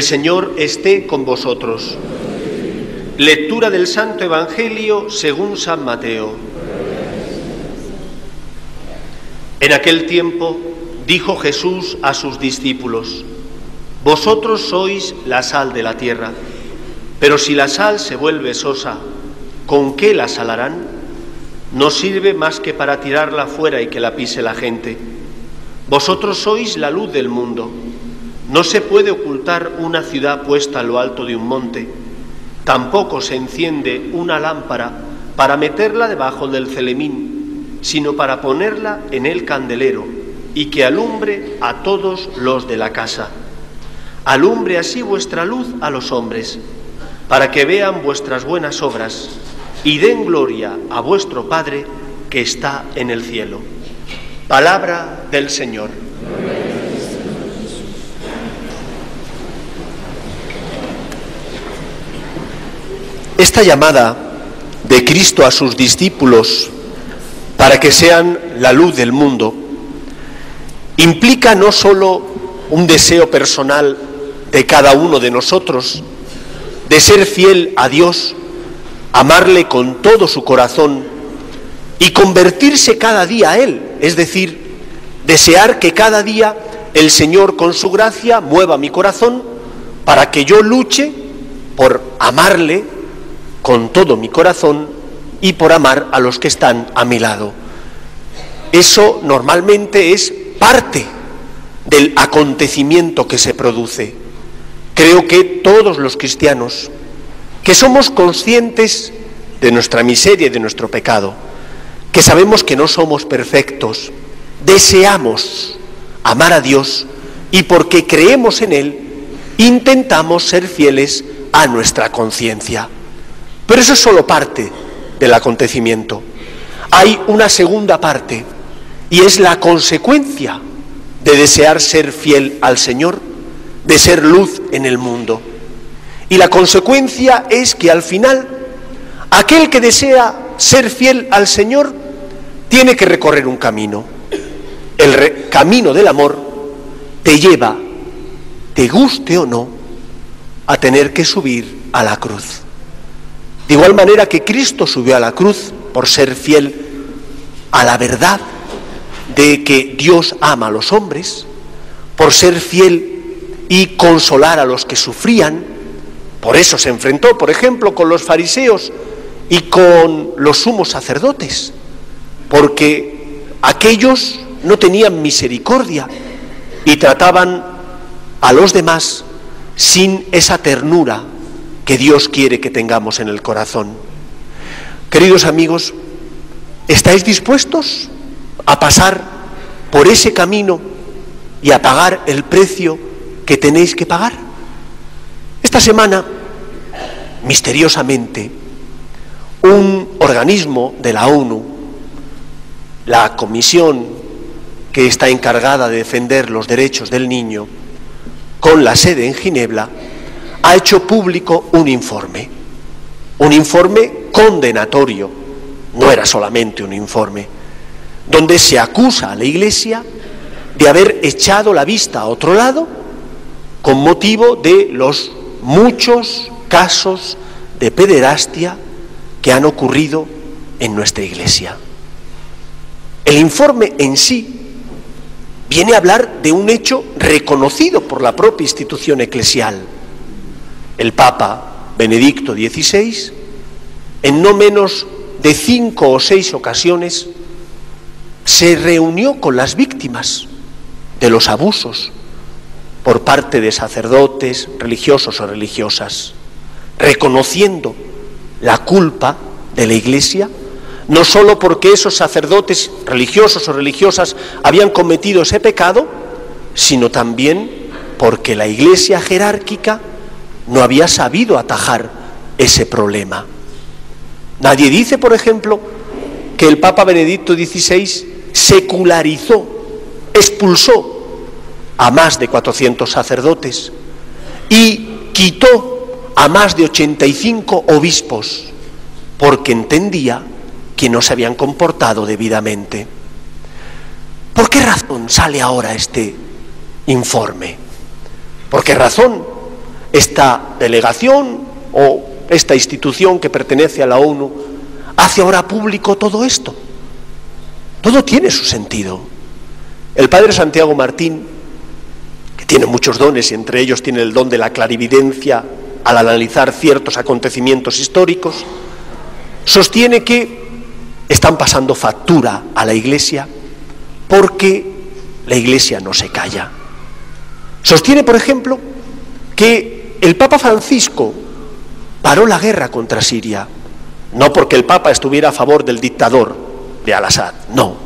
El Señor esté con vosotros. Lectura del Santo Evangelio según San Mateo. En aquel tiempo dijo Jesús a sus discípulos, Vosotros sois la sal de la tierra, pero si la sal se vuelve sosa, ¿con qué la salarán? No sirve más que para tirarla fuera y que la pise la gente. Vosotros sois la luz del mundo. No se puede ocultar una ciudad puesta a lo alto de un monte. Tampoco se enciende una lámpara para meterla debajo del celemín, sino para ponerla en el candelero y que alumbre a todos los de la casa. Alumbre así vuestra luz a los hombres, para que vean vuestras buenas obras y den gloria a vuestro Padre que está en el cielo. Palabra del Señor. Esta llamada de Cristo a sus discípulos para que sean la luz del mundo implica no sólo un deseo personal de cada uno de nosotros de ser fiel a Dios, amarle con todo su corazón y convertirse cada día a Él, es decir, desear que cada día el Señor con su gracia mueva mi corazón para que yo luche por amarle con todo mi corazón y por amar a los que están a mi lado. Eso normalmente es parte del acontecimiento que se produce. Creo que todos los cristianos, que somos conscientes de nuestra miseria y de nuestro pecado, que sabemos que no somos perfectos, deseamos amar a Dios y porque creemos en Él, intentamos ser fieles a nuestra conciencia. Pero eso es solo parte del acontecimiento. Hay una segunda parte y es la consecuencia de desear ser fiel al Señor, de ser luz en el mundo. Y la consecuencia es que al final aquel que desea ser fiel al Señor tiene que recorrer un camino. El camino del amor te lleva, te guste o no, a tener que subir a la cruz. De igual manera que Cristo subió a la cruz por ser fiel a la verdad de que Dios ama a los hombres, por ser fiel y consolar a los que sufrían, por eso se enfrentó, por ejemplo, con los fariseos y con los sumos sacerdotes, porque aquellos no tenían misericordia y trataban a los demás sin esa ternura que Dios quiere que tengamos en el corazón. Queridos amigos, ¿estáis dispuestos a pasar por ese camino y a pagar el precio que tenéis que pagar? Esta semana, misteriosamente, un organismo de la ONU, la comisión que está encargada de defender los derechos del niño, con la sede en Ginebra, ha hecho público un informe, un informe condenatorio, no era solamente un informe, donde se acusa a la Iglesia de haber echado la vista a otro lado con motivo de los muchos casos de pederastia que han ocurrido en nuestra Iglesia. El informe en sí viene a hablar de un hecho reconocido por la propia institución eclesial el Papa Benedicto XVI, en no menos de cinco o seis ocasiones, se reunió con las víctimas de los abusos por parte de sacerdotes, religiosos o religiosas, reconociendo la culpa de la Iglesia, no sólo porque esos sacerdotes religiosos o religiosas habían cometido ese pecado, sino también porque la Iglesia jerárquica no había sabido atajar ese problema. Nadie dice, por ejemplo, que el Papa Benedicto XVI secularizó, expulsó a más de 400 sacerdotes y quitó a más de 85 obispos porque entendía que no se habían comportado debidamente. ¿Por qué razón sale ahora este informe? ¿Por qué razón esta delegación o esta institución que pertenece a la ONU hace ahora público todo esto. Todo tiene su sentido. El padre Santiago Martín, que tiene muchos dones y entre ellos tiene el don de la clarividencia al analizar ciertos acontecimientos históricos, sostiene que están pasando factura a la Iglesia porque la Iglesia no se calla. Sostiene, por ejemplo, que el Papa Francisco paró la guerra contra Siria, no porque el Papa estuviera a favor del dictador de Al-Assad, no,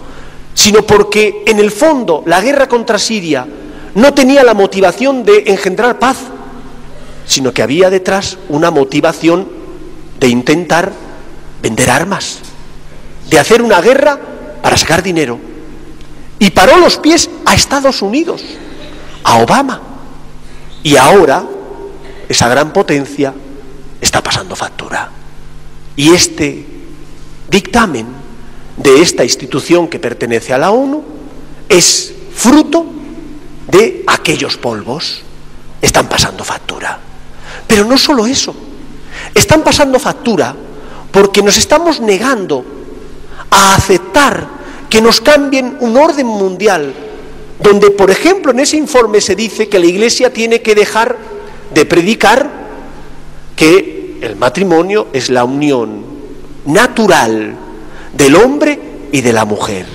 sino porque en el fondo la guerra contra Siria no tenía la motivación de engendrar paz, sino que había detrás una motivación de intentar vender armas, de hacer una guerra para sacar dinero. Y paró los pies a Estados Unidos, a Obama. Y ahora esa gran potencia está pasando factura. Y este dictamen de esta institución que pertenece a la ONU es fruto de aquellos polvos. Están pasando factura. Pero no solo eso, están pasando factura porque nos estamos negando a aceptar que nos cambien un orden mundial donde, por ejemplo, en ese informe se dice que la Iglesia tiene que dejar de predicar que el matrimonio es la unión natural del hombre y de la mujer.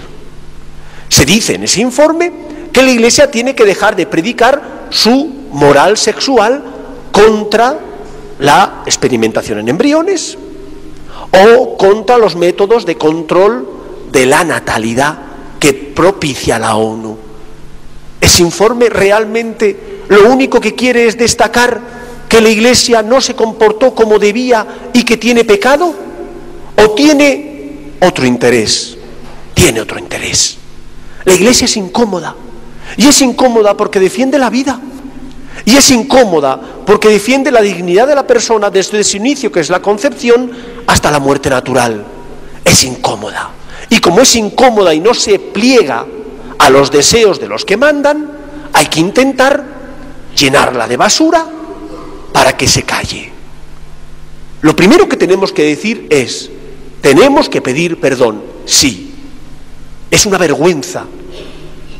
Se dice en ese informe que la Iglesia tiene que dejar de predicar su moral sexual contra la experimentación en embriones o contra los métodos de control de la natalidad que propicia la ONU. Ese informe realmente lo único que quiere es destacar que la Iglesia no se comportó como debía y que tiene pecado o tiene otro interés. Tiene otro interés. La Iglesia es incómoda y es incómoda porque defiende la vida. Y es incómoda porque defiende la dignidad de la persona desde su inicio, que es la concepción, hasta la muerte natural. Es incómoda. Y como es incómoda y no se pliega a los deseos de los que mandan, hay que intentar llenarla de basura para que se calle. Lo primero que tenemos que decir es, tenemos que pedir perdón, sí. Es una vergüenza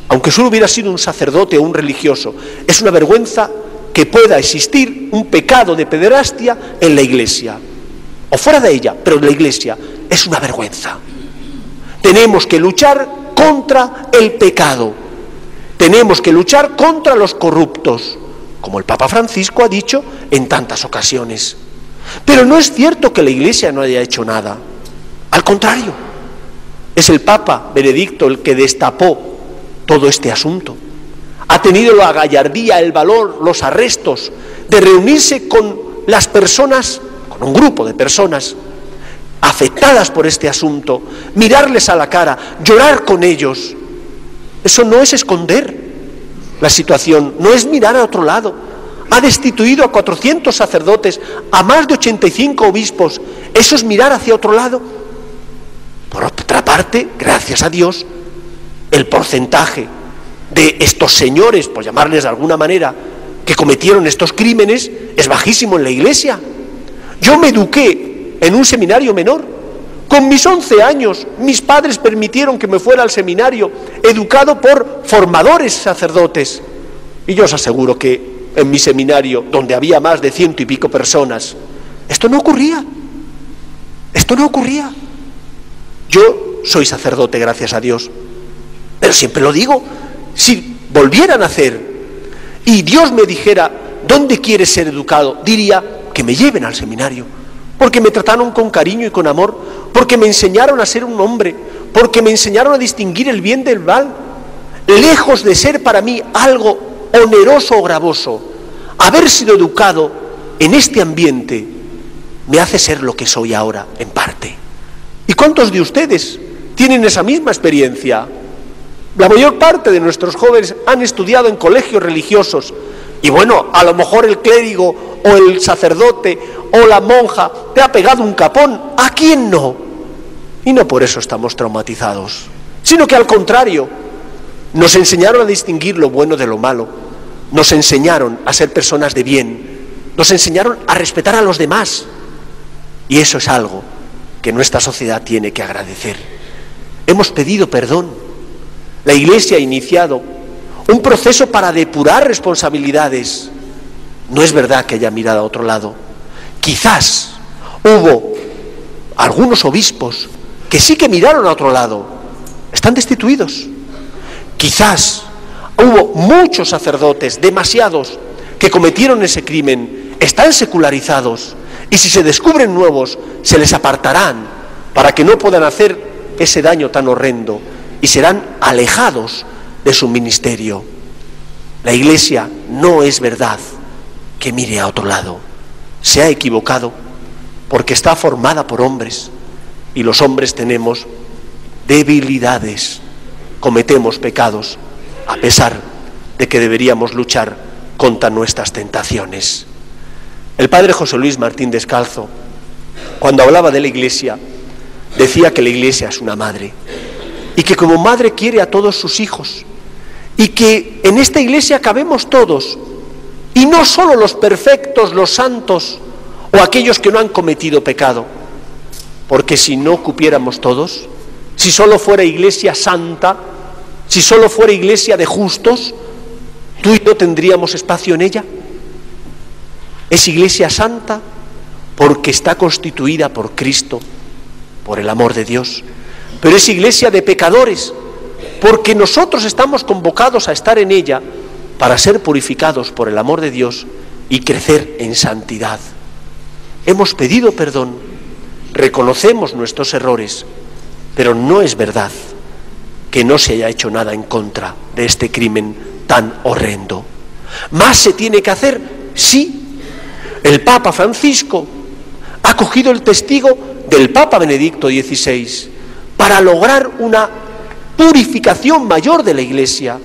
aunque solo hubiera sido un sacerdote o un religioso, es una vergüenza que pueda existir un pecado de pederastia en la iglesia, o fuera de ella, pero en la iglesia, es una vergüenza. Tenemos que luchar contra el pecado, tenemos que luchar contra los corruptos, como el Papa Francisco ha dicho en tantas ocasiones. Pero no es cierto que la iglesia no haya hecho nada, al contrario, es el Papa Benedicto el que destapó todo este asunto. Ha tenido la gallardía, el valor, los arrestos de reunirse con las personas, con un grupo de personas afectadas por este asunto, mirarles a la cara, llorar con ellos. Eso no es esconder la situación, no es mirar a otro lado. Ha destituido a 400 sacerdotes, a más de 85 obispos. Eso es mirar hacia otro lado. Por otra parte, gracias a Dios, el porcentaje de estos señores, por llamarles de alguna manera, que cometieron estos crímenes es bajísimo en la iglesia. Yo me eduqué en un seminario menor. Con mis 11 años, mis padres permitieron que me fuera al seminario, educado por formadores sacerdotes. Y yo os aseguro que en mi seminario, donde había más de ciento y pico personas, esto no ocurría. Esto no ocurría. Yo soy sacerdote, gracias a Dios. Pero siempre lo digo, si volvieran a hacer y Dios me dijera, ¿dónde quieres ser educado? Diría que me lleven al seminario, porque me trataron con cariño y con amor, porque me enseñaron a ser un hombre, porque me enseñaron a distinguir el bien del mal, lejos de ser para mí algo oneroso o gravoso, haber sido educado en este ambiente me hace ser lo que soy ahora, en parte. ¿Y cuántos de ustedes tienen esa misma experiencia? La mayor parte de nuestros jóvenes han estudiado en colegios religiosos y bueno, a lo mejor el clérigo o el sacerdote o la monja te ha pegado un capón. ¿A quién no? Y no por eso estamos traumatizados, sino que al contrario, nos enseñaron a distinguir lo bueno de lo malo, nos enseñaron a ser personas de bien, nos enseñaron a respetar a los demás. Y eso es algo que nuestra sociedad tiene que agradecer. Hemos pedido perdón. La Iglesia ha iniciado un proceso para depurar responsabilidades. No es verdad que haya mirado a otro lado. Quizás hubo algunos obispos que sí que miraron a otro lado. Están destituidos. Quizás hubo muchos sacerdotes, demasiados, que cometieron ese crimen. Están secularizados. Y si se descubren nuevos, se les apartarán para que no puedan hacer ese daño tan horrendo y serán alejados de su ministerio. La Iglesia no es verdad que mire a otro lado. Se ha equivocado porque está formada por hombres y los hombres tenemos debilidades, cometemos pecados, a pesar de que deberíamos luchar contra nuestras tentaciones. El padre José Luis Martín Descalzo, cuando hablaba de la iglesia, decía que la iglesia es una madre y que como madre quiere a todos sus hijos y que en esta iglesia cabemos todos y no solo los perfectos, los santos o aquellos que no han cometido pecado, porque si no cupiéramos todos, si solo fuera iglesia santa, si solo fuera iglesia de justos, tú y yo tendríamos espacio en ella. Es iglesia santa porque está constituida por Cristo, por el amor de Dios. Pero es iglesia de pecadores porque nosotros estamos convocados a estar en ella para ser purificados por el amor de Dios y crecer en santidad. Hemos pedido perdón, reconocemos nuestros errores, pero no es verdad que no se haya hecho nada en contra de este crimen tan horrendo. Más se tiene que hacer, sí, el Papa Francisco ha cogido el testigo del Papa Benedicto XVI para lograr una purificación mayor de la Iglesia,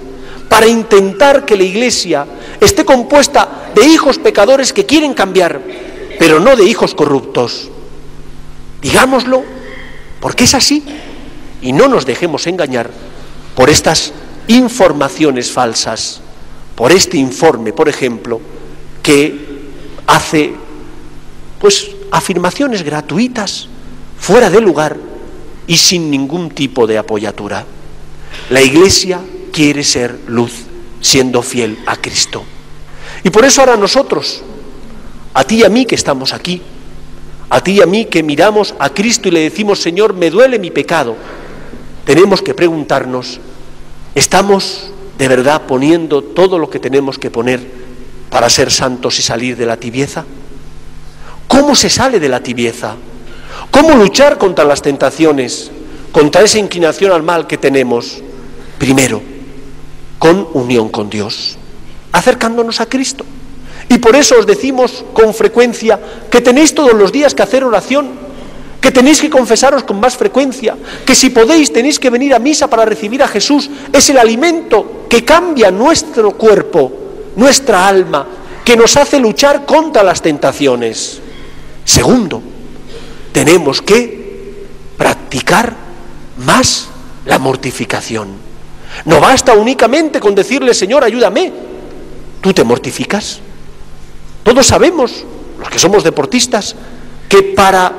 para intentar que la Iglesia esté compuesta de hijos pecadores que quieren cambiar, pero no de hijos corruptos. Digámoslo, porque es así, y no nos dejemos engañar por estas informaciones falsas, por este informe, por ejemplo, que hace pues afirmaciones gratuitas, fuera de lugar y sin ningún tipo de apoyatura. La Iglesia quiere ser luz, siendo fiel a Cristo. Y por eso ahora nosotros, a ti y a mí que estamos aquí, a ti y a mí que miramos a Cristo y le decimos, Señor, me duele mi pecado, tenemos que preguntarnos, ¿estamos de verdad poniendo todo lo que tenemos que poner para ser santos y salir de la tibieza? ¿Cómo se sale de la tibieza? ¿Cómo luchar contra las tentaciones, contra esa inclinación al mal que tenemos? Primero, con unión con Dios, acercándonos a Cristo. Y por eso os decimos con frecuencia que tenéis todos los días que hacer oración, que tenéis que confesaros con más frecuencia, que si podéis tenéis que venir a misa para recibir a Jesús. Es el alimento que cambia nuestro cuerpo nuestra alma, que nos hace luchar contra las tentaciones. Segundo, tenemos que practicar más la mortificación. No basta únicamente con decirle, Señor, ayúdame. Tú te mortificas. Todos sabemos, los que somos deportistas, que para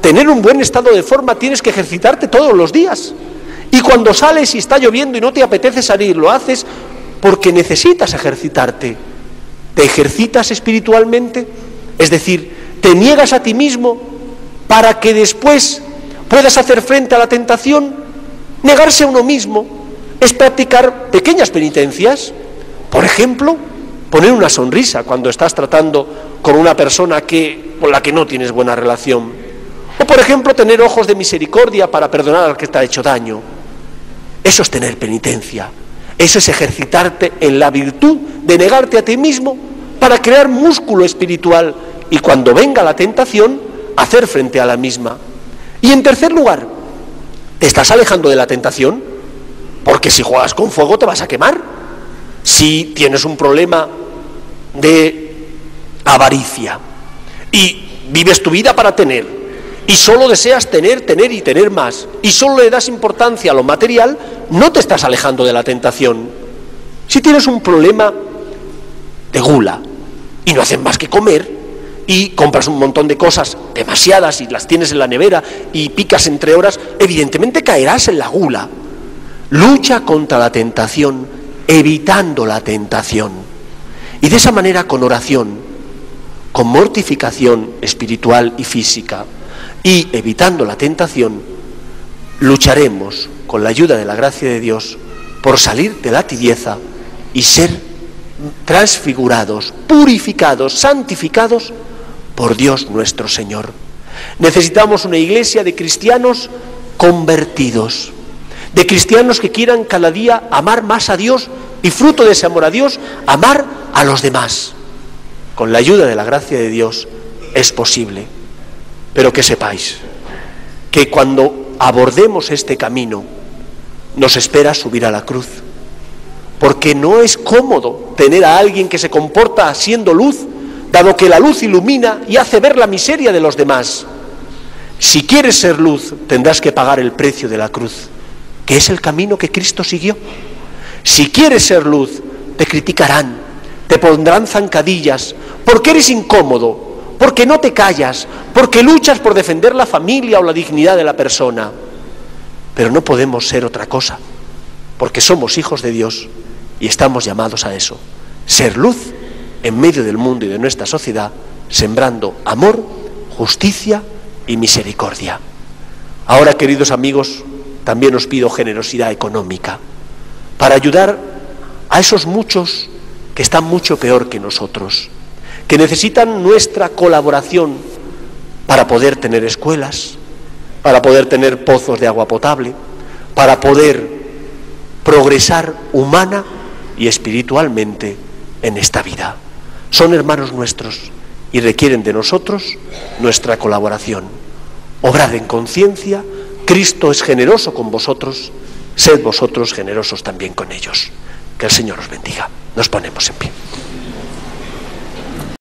tener un buen estado de forma tienes que ejercitarte todos los días. Y cuando sales y está lloviendo y no te apetece salir, lo haces porque necesitas ejercitarte. ¿Te ejercitas espiritualmente? Es decir, te niegas a ti mismo para que después puedas hacer frente a la tentación. Negarse a uno mismo es practicar pequeñas penitencias. Por ejemplo, poner una sonrisa cuando estás tratando con una persona que, con la que no tienes buena relación. O por ejemplo, tener ojos de misericordia para perdonar al que te ha hecho daño. Eso es tener penitencia. Eso es ejercitarte en la virtud de negarte a ti mismo para crear músculo espiritual y cuando venga la tentación, hacer frente a la misma. Y en tercer lugar, ¿te estás alejando de la tentación? Porque si juegas con fuego te vas a quemar. Si tienes un problema de avaricia y vives tu vida para tener y solo deseas tener, tener y tener más y solo le das importancia a lo material, no te estás alejando de la tentación. Si tienes un problema de gula, y no hacen más que comer y compras un montón de cosas, demasiadas, y las tienes en la nevera y picas entre horas, evidentemente caerás en la gula. Lucha contra la tentación, evitando la tentación. Y de esa manera, con oración, con mortificación espiritual y física, y evitando la tentación, lucharemos con la ayuda de la gracia de Dios por salir de la tibieza y ser transfigurados, purificados, santificados por Dios nuestro Señor. Necesitamos una iglesia de cristianos convertidos, de cristianos que quieran cada día amar más a Dios y fruto de ese amor a Dios, amar a los demás. Con la ayuda de la gracia de Dios es posible. Pero que sepáis que cuando abordemos este camino nos espera subir a la cruz. Porque no es cómodo tener a alguien que se comporta siendo luz dado que la luz ilumina y hace ver la miseria de los demás. Si quieres ser luz, tendrás que pagar el precio de la cruz, es el camino que Cristo siguió. Si quieres ser luz, te criticarán, te pondrán zancadillas, porque eres incómodo, porque no te callas, porque luchas por defender la familia o la dignidad de la persona. Pero no podemos ser otra cosa, porque somos hijos de Dios y estamos llamados a eso, ser luz en medio del mundo y de nuestra sociedad, sembrando amor, justicia y misericordia. Ahora, queridos amigos, también os pido generosidad económica para ayudar a esos muchos que están mucho peor que nosotros, que necesitan nuestra colaboración para poder tener escuelas, para poder tener pozos de agua potable, para poder progresar humana y espiritualmente en esta vida son hermanos nuestros y requieren de nosotros nuestra colaboración. Obrad en conciencia, Cristo es generoso con vosotros, sed vosotros generosos también con ellos. Que el Señor os bendiga. Nos ponemos en pie.